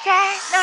Okay.